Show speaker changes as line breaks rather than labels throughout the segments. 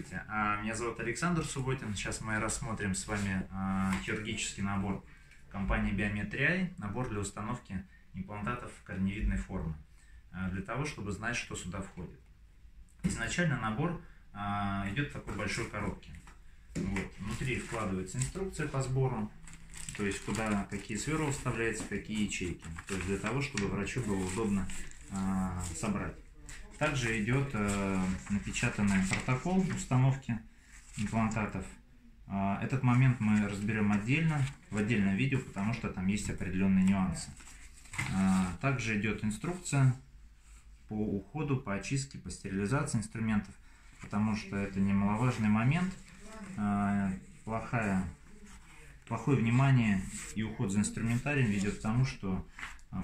Здравствуйте, а, меня зовут Александр Субботин. Сейчас мы рассмотрим с вами а, хирургический набор компании Biometri, набор для установки имплантатов корневидной формы, а, для того, чтобы знать, что сюда входит. Изначально набор идет в такой большой коробке. Вот. Внутри вкладывается инструкция по сбору, то есть куда какие сверла вставляются, какие ячейки. То есть для того, чтобы врачу было удобно собрать. Также идет э, напечатанный протокол установки имплантатов. Э, этот момент мы разберем отдельно, в отдельном видео, потому что там есть определенные нюансы. Э, также идет инструкция по уходу, по очистке, по стерилизации инструментов, потому что это немаловажный момент. Э, плохая, плохое внимание и уход за инструментарием ведет к тому, что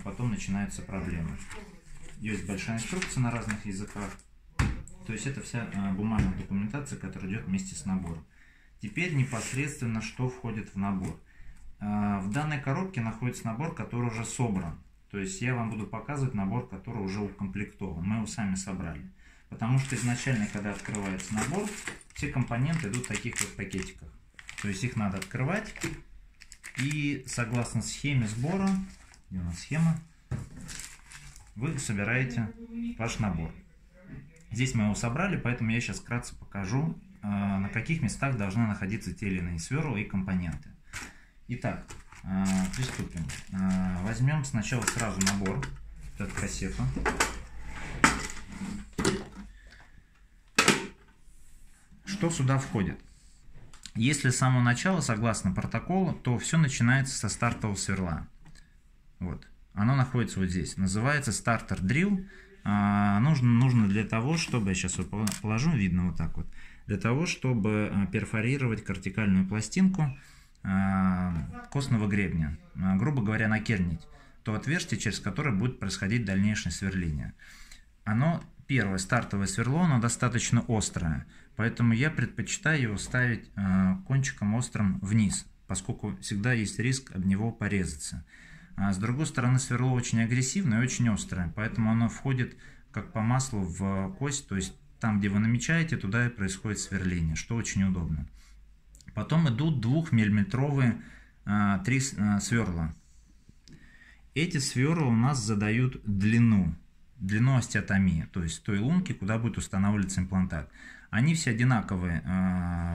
потом начинаются проблемы. Есть большая инструкция на разных языках. То есть это вся а, бумажная документация, которая идет вместе с набором. Теперь непосредственно что входит в набор. А, в данной коробке находится набор, который уже собран. То есть я вам буду показывать набор, который уже укомплектован. Мы его сами собрали. Потому что изначально, когда открывается набор, все компоненты идут в таких вот пакетиках. То есть их надо открывать. И согласно схеме сбора, где у нас схема, вы собираете ваш набор. Здесь мы его собрали, поэтому я сейчас вкратце покажу, э, на каких местах должны находиться те или иные сверла и компоненты. Итак, э, приступим. Э, возьмем сначала сразу набор, вот эту кассету. Что сюда входит? Если с самого начала, согласно протоколу, то все начинается со стартового сверла. Вот. Оно находится вот здесь. Называется стартер drill. А, нужно, нужно для того, чтобы, я сейчас его положу, видно вот так вот, для того, чтобы а, перфорировать кортикальную пластинку а, костного гребня, грубо говоря, накернить то отверстие, через которое будет происходить дальнейшее сверление. Оно, первое, стартовое сверло, оно достаточно острое, поэтому я предпочитаю его ставить кончиком острым вниз, поскольку всегда есть риск об него порезаться. А с другой стороны, сверло очень агрессивное и очень острое, поэтому оно входит как по маслу в кость, то есть там, где вы намечаете, туда и происходит сверление, что очень удобно. Потом идут 2-миллиметровые а, три а, сверла. Эти сверла у нас задают длину, длину остеотомии, то есть той лунки, куда будет устанавливаться имплантат. Они все одинаковые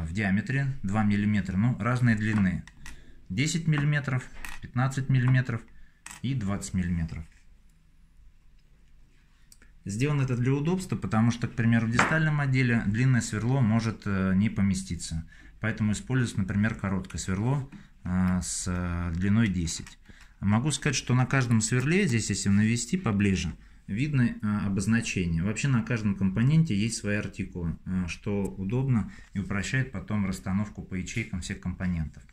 в диаметре, 2 мм, но разной длины. 10 мм, 15 мм и 20 мм. Сделано это для удобства, потому что, к примеру, в дистальном отделе длинное сверло может э, не поместиться. Поэтому используется, например, короткое сверло э, с э, длиной 10. Могу сказать, что на каждом сверле, здесь если навести поближе, видно обозначение. Вообще на каждом компоненте есть свои артикулы, что удобно и упрощает потом расстановку по ячейкам всех компонентов.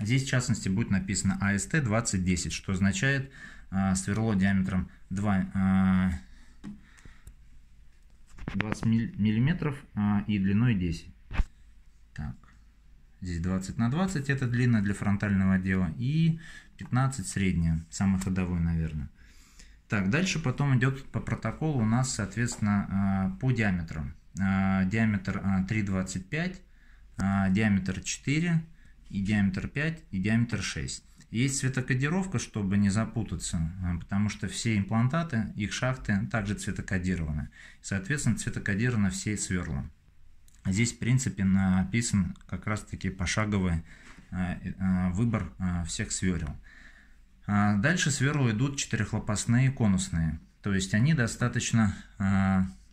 Здесь, в частности, будет написано AST 2010, что означает э, сверло диаметром 2, э, 20 миллиметров э, и длиной 10. Так, здесь 20 на 20 это длина для фронтального отдела и 15 средняя, самый ходовой, наверное. Так, дальше потом идет по протоколу у нас, соответственно, по диаметру. Диаметр 3,25, диаметр 4, и диаметр 5, и диаметр 6. Есть цветокодировка, чтобы не запутаться, а, потому что все имплантаты, их шахты также цветокодированы. Соответственно, цветокодированы все сверла. Здесь, в принципе, написан как раз-таки пошаговый а, а, выбор всех сверл. Дальше сверла идут четырехлопастные конусные. То есть они достаточно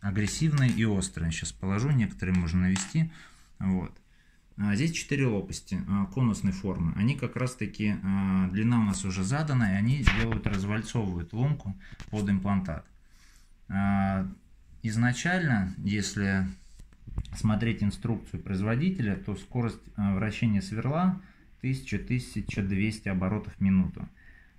агрессивные и острые. Сейчас положу, некоторые можно навести. Вот. А, здесь четыре лопасти а, конусной формы. Они как раз таки, а, длина у нас уже задана, и они делают, развальцовывают ломку под имплантат. Изначально, если смотреть инструкцию производителя, то скорость вращения сверла 1000-1200 оборотов в минуту.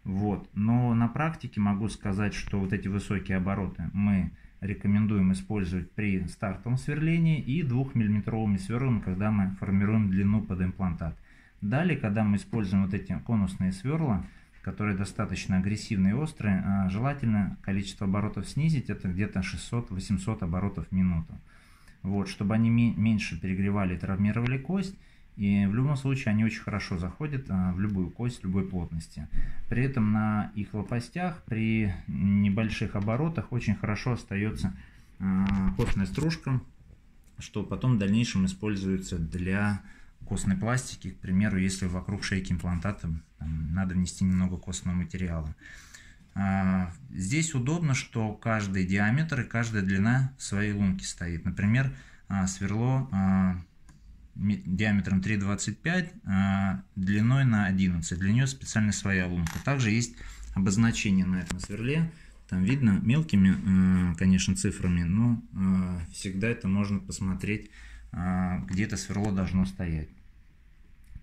Вот. Но на практике могу сказать, что вот эти высокие обороты мы рекомендуем использовать при стартовом сверлении и 2-мм сверлами, когда мы формируем длину под имплантат. Далее, когда мы используем вот эти конусные сверла, которые достаточно агрессивные и острые, а, желательно количество оборотов снизить, это где-то 600-800 оборотов в минуту. вот, чтобы они меньше перегревали и травмировали кость. И в любом случае они очень хорошо заходят а, в любую кость любой плотности. При этом на их лопастях при небольших оборотах очень хорошо остается а, костная стружка, что потом в дальнейшем используется для костной пластики. К примеру, если вокруг шейки имплантата надо внести немного костного материала. А, здесь удобно, что каждый диаметр и каждая длина своей лунки стоит. Например, сверло диаметром 3,25, а длиной на 11. Для нее специально своя лунка. Также есть обозначение на этом сверле. Там видно мелкими, э, конечно, цифрами, но э, всегда это можно посмотреть, э, где это сверло должно стоять.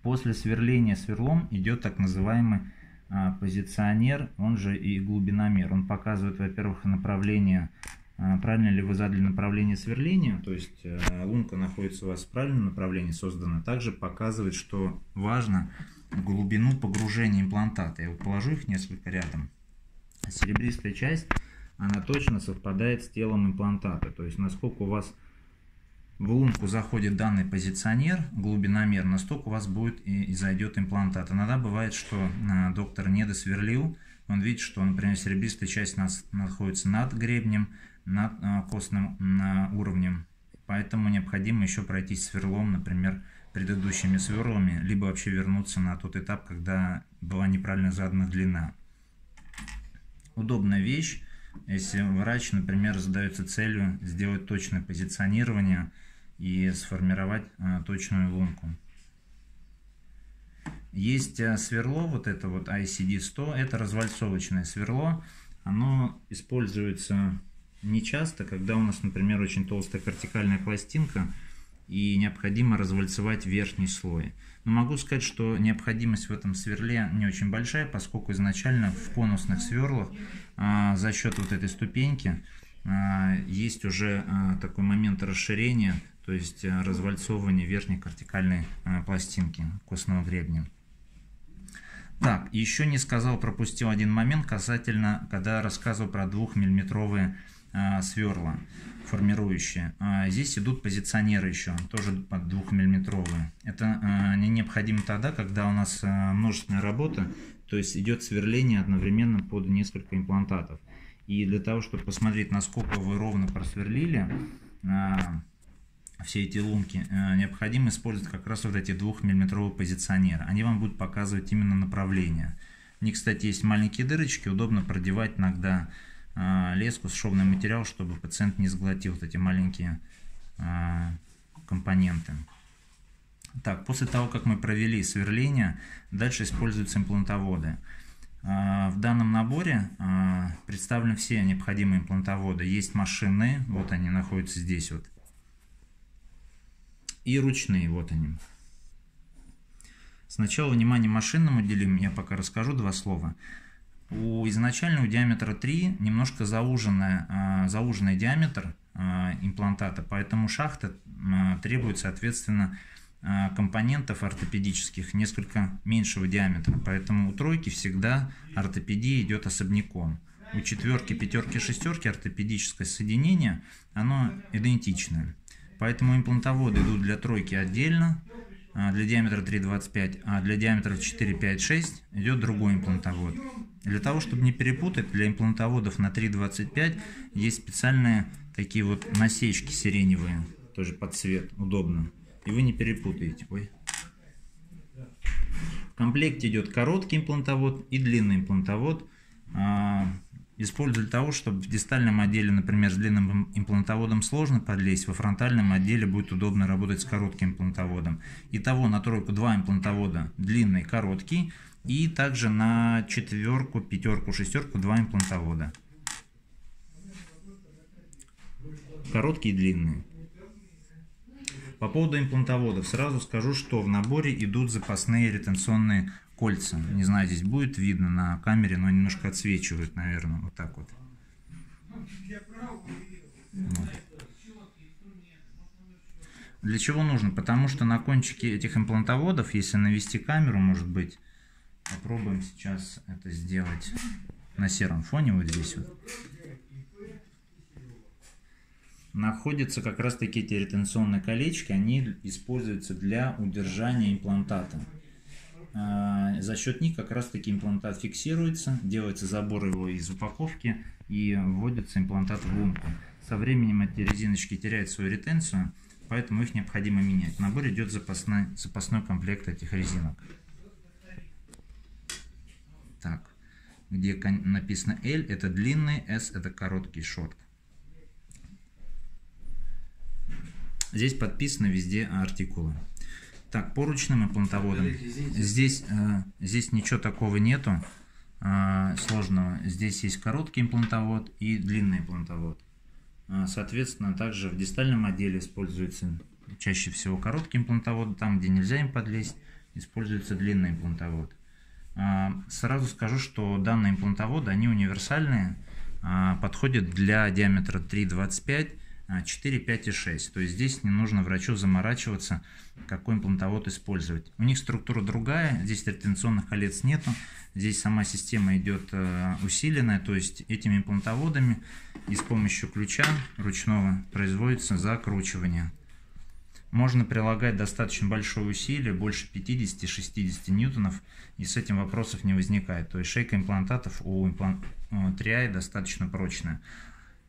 После сверления сверлом идет так называемый позиционер, он же и глубиномер. Он показывает, во-первых, направление а, правильно ли вы задали направление сверления, то есть э, лунка находится у вас в правильном направлении создана, также показывает, что важно глубину погружения имплантата. Я положу их несколько рядом. Серебристая часть, она точно совпадает с телом имплантата, то есть насколько у вас в лунку заходит данный позиционер, глубиномер, настолько у вас будет и, и зайдет имплантат. Иногда бывает, что э, доктор не досверлил, он видит, что, например, серебристая часть нас находится над гребнем, над а, костным уровнем. Поэтому необходимо еще пройтись сверлом, например, предыдущими сверлами, либо вообще вернуться на тот этап, когда была неправильно задана длина. Удобная вещь, если врач, например, задается целью сделать точное позиционирование и сформировать а, точную лунку. Есть а, сверло, вот это вот ICD-100, это развальцовочное сверло. Оно используется не часто, когда у нас, например, очень толстая вертикальная пластинка и необходимо развальцевать верхний слой. Но могу сказать, что необходимость в этом сверле не очень большая, поскольку изначально в конусных сверлах а, за счет вот этой ступеньки а, есть уже а, такой момент расширения, то есть а, развальцовывания верхней вертикальной а, пластинки костного гребня. Так, еще не сказал, пропустил один момент касательно, когда рассказывал про двухмиллиметровые а, сверла формирующие. А, здесь идут позиционеры еще, тоже под 2 миллиметровые. Это а, не необходимо тогда, когда у нас множественная работа, то есть идет сверление одновременно под несколько имплантатов. И для того, чтобы посмотреть, насколько вы ровно просверлили все эти лунки, необходимо использовать как раз вот эти 2 миллиметровые позиционеры. Они вам будут показывать именно направление. У них, кстати, есть маленькие дырочки, удобно продевать иногда а, леску, шовный материал, чтобы пациент не сглотил вот эти маленькие а, компоненты. Так, после того, как мы провели сверление, дальше используются имплантоводы. В данном наборе представлены все необходимые имплантоводы. Есть машинные, вот они находятся здесь вот. И ручные, вот они. Сначала внимание машинному делим, я пока расскажу два слова. У изначального диаметра 3 немножко зауженный, а, зауженный диаметр а, имплантата, поэтому шахта а, требует, соответственно, компонентов ортопедических несколько меньшего диаметра. Поэтому у тройки всегда ортопедия идет особняком. У четверки, пятерки, шестерки ортопедическое соединение, оно идентичное. Поэтому имплантоводы идут для тройки отдельно, для диаметра 3,25, а для диаметра 4, 5, 6 идет другой имплантовод. Для того, чтобы не перепутать, для имплантоводов на 3.25 есть специальные такие вот насечки сиреневые, тоже под цвет, удобно. И вы не перепутаете. Ой. В комплекте идет короткий имплантовод и длинный имплантовод. А, использую для того, чтобы в дистальном отделе, например, с длинным имплантоводом сложно подлезть, во фронтальном отделе будет удобно работать с коротким имплантоводом. Итого на тройку два имплантовода длинный, короткий, и также на четверку, пятерку, шестерку два имплантовода. Короткие и длинные. По поводу имплантоводов сразу скажу, что в наборе идут запасные ретенционные кольца. Не знаю, здесь будет видно на камере, но немножко отсвечивают, наверное, вот так вот. вот. Для чего нужно? Потому что на кончике этих имплантоводов, если навести камеру, может быть, Попробуем сейчас это сделать на сером фоне, вот здесь вот. находятся как раз таки эти ретенционные колечки, они используются для удержания имплантата. А, за счет них как раз таки имплантат фиксируется, делается забор его из упаковки и вводится имплантат в лунку. Со временем эти резиночки теряют свою ретенцию, поэтому их необходимо менять. В наборе идет запасной, запасной комплект этих резинок. Так, где написано L это длинный, S это короткий шорт. Здесь подписаны везде артикулы. Так, по ручным имплантоводам. Здесь, э, здесь ничего такого нету э, сложного. Здесь есть короткий имплантовод и длинный имплантовод. Э, соответственно, также в дистальном отделе используется чаще всего короткий имплантовод. Там, где нельзя им подлезть, используется длинный имплантовод. Сразу скажу, что данные имплантоводы, они универсальные, подходят для диаметра 3,25 4, 5 и 6. То есть здесь не нужно врачу заморачиваться, какой имплантовод использовать. У них структура другая, здесь ретенционных колец нету, здесь сама система идет э, усиленная, то есть этими имплантоводами и с помощью ключа ручного производится закручивание. Можно прилагать достаточно большое усилие, больше 50-60 ньютонов, и с этим вопросов не возникает. То есть шейка имплантатов у имплант... Триай достаточно прочная.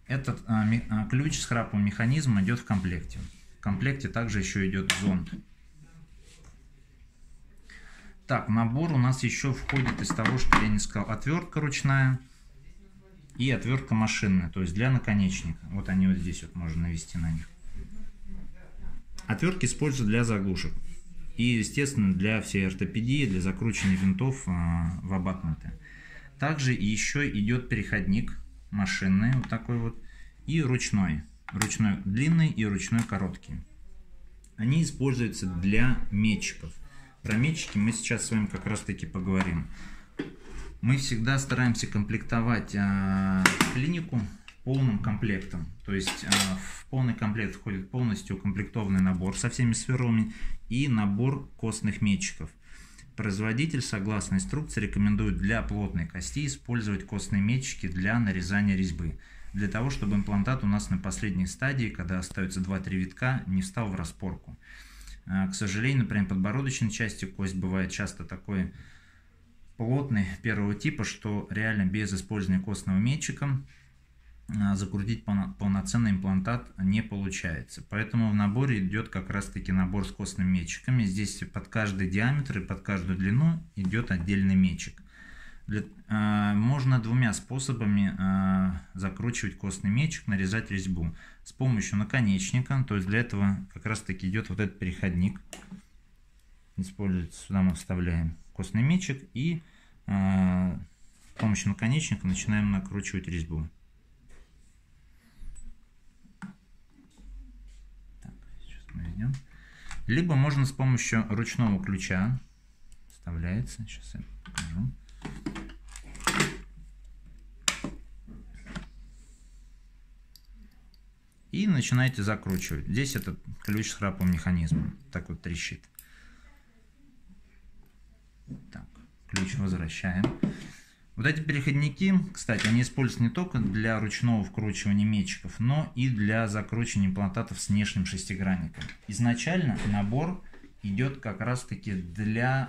Этот а, а, ключ с храпом механизма идет в комплекте. В комплекте также еще идет зонд. Так, набор у нас еще входит из того, что я не сказал, отвертка ручная и отвертка машинная, то есть для наконечника. Вот они вот здесь вот можно навести на них. Отвертки используются для заглушек. И, естественно, для всей ортопедии, для закручивания винтов э, в абатменты. Также еще идет переходник машинный, вот такой вот, и ручной. Ручной длинный и ручной короткий. Они используются для метчиков. Про метчики мы сейчас с вами как раз таки поговорим. Мы всегда стараемся комплектовать э, клинику полным комплектом. То есть э, в полный комплект входит полностью укомплектованный набор со всеми сферами и набор костных метчиков – Производитель, согласно инструкции, рекомендует для плотной кости использовать костные метчики для нарезания резьбы. Для того, чтобы имплантат у нас на последней стадии, когда остается 2-3 витка, не встал в распорку. А, к сожалению, например, подбородочной части кость бывает часто такой плотный первого типа, что реально без использования костного метчика закрутить полноценный имплантат не получается. Поэтому в наборе идет как раз таки набор с костными метчиками. Здесь под каждый диаметр и под каждую длину идет отдельный метчик. Для, э, можно двумя способами э, закручивать костный метчик, нарезать резьбу. С помощью наконечника, то есть для этого как раз таки идет вот этот переходник. Используется, сюда мы вставляем костный метчик и э, с помощью наконечника начинаем накручивать резьбу. Найдем. Либо можно с помощью ручного ключа, вставляется, сейчас я покажу. И начинаете закручивать. Здесь этот ключ с храпом механизмом. Так вот трещит. Так, ключ возвращаем. Вот эти переходники, кстати, они используются не только для ручного вкручивания метчиков, но и для закручивания имплантатов с внешним шестигранником. Изначально набор идет как раз таки для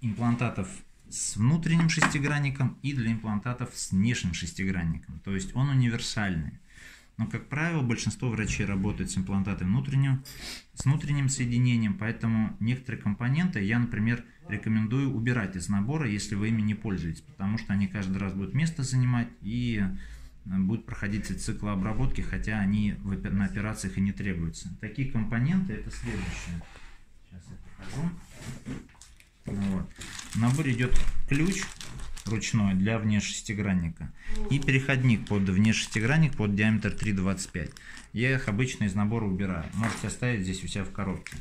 имплантатов с внутренним шестигранником и для имплантатов с внешним шестигранником. То есть он универсальный. Но, как правило, большинство врачей работают с имплантатом внутренним, с внутренним соединением, поэтому некоторые компоненты я, например, рекомендую убирать из набора, если вы ими не пользуетесь, потому что они каждый раз будут место занимать и э, будут проходить цикл обработки, хотя они на операциях и не требуются. Такие компоненты это следующее. Сейчас я покажу. Вот. В наборе идет ключ ручной для внешестигранника и переходник под внешестигранник под диаметр 3,25. Я их обычно из набора убираю. Можете оставить здесь у себя в коробке.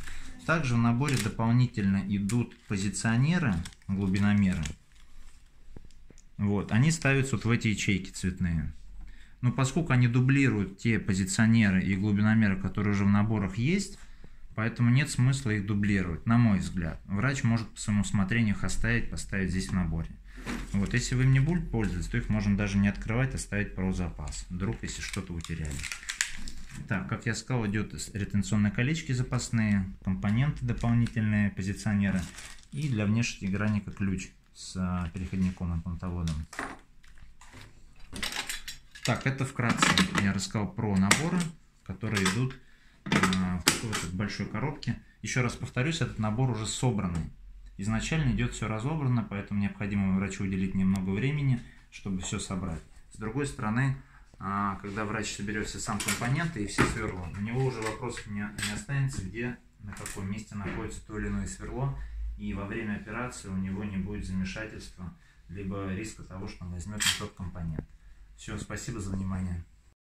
Также в наборе дополнительно идут позиционеры, глубиномеры. Вот, они ставятся вот в эти ячейки цветные. Но поскольку они дублируют те позиционеры и глубиномеры, которые уже в наборах есть, поэтому нет смысла их дублировать, на мой взгляд. Врач может по своему усмотрению их оставить, поставить здесь в наборе. Вот, если вы им не будете пользоваться, то их можно даже не открывать, оставить про запас. Вдруг, если что-то утеряли. Так, как я сказал, идет ретенционные колечки запасные, компоненты дополнительные, позиционеры и для внешней граника ключ с а, переходником и понтоводом. Так, это вкратце я рассказал про наборы, которые идут а, в какой-то большой коробке. Еще раз повторюсь, этот набор уже собранный. Изначально идет все разобрано, поэтому необходимо врачу уделить немного времени, чтобы все собрать. С другой стороны, когда врач соберет все сам компоненты и все сверла, у него уже вопрос не, не останется, где, на каком месте находится то или иное сверло, и во время операции у него не будет замешательства, либо риска того, что он возьмет не тот компонент. Все, спасибо за внимание.